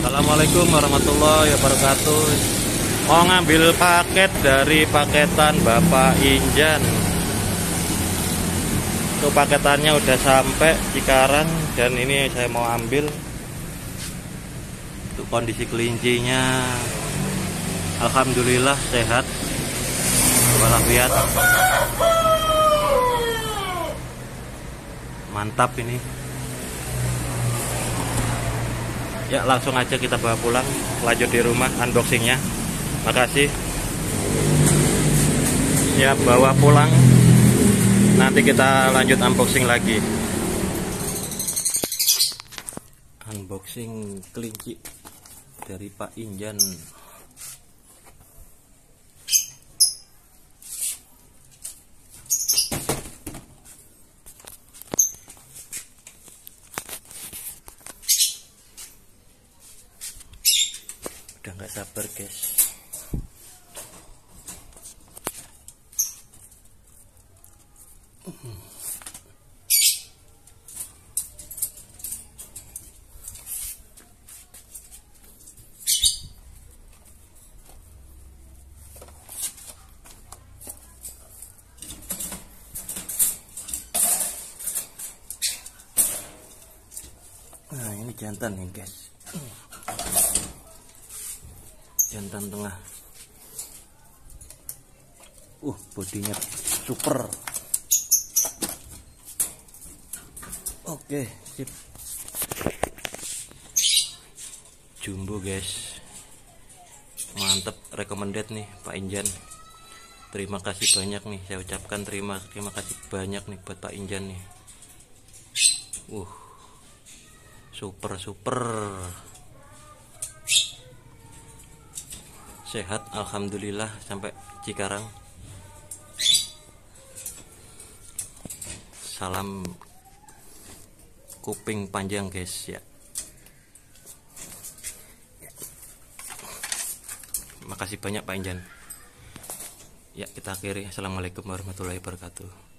Assalamualaikum warahmatullahi wabarakatuh. Mau ngambil paket dari paketan Bapak Injan. Itu paketannya udah sampai Cikarang Dan ini saya mau ambil. Untuk kondisi kelincinya. Alhamdulillah sehat. Walafiat. Mantap ini ya langsung aja kita bawa pulang. Lanjut di rumah unboxingnya. Makasih. Ya bawa pulang. Nanti kita lanjut unboxing lagi. Unboxing kelinci dari Pak Injan udah nggak sabar guys. Nah ini jantan nih guys jantan tengah. Uh bodinya super. Oke sip. Jumbo guys. Mantep recommended nih Pak Injan. Terima kasih banyak nih saya ucapkan terima terima kasih banyak nih buat Pak Injan nih. Uh super super sehat alhamdulillah sampai Cikarang. Salam kuping panjang guys ya. Makasih banyak Pak Injan. Ya kita akhiri. Assalamualaikum warahmatullahi wabarakatuh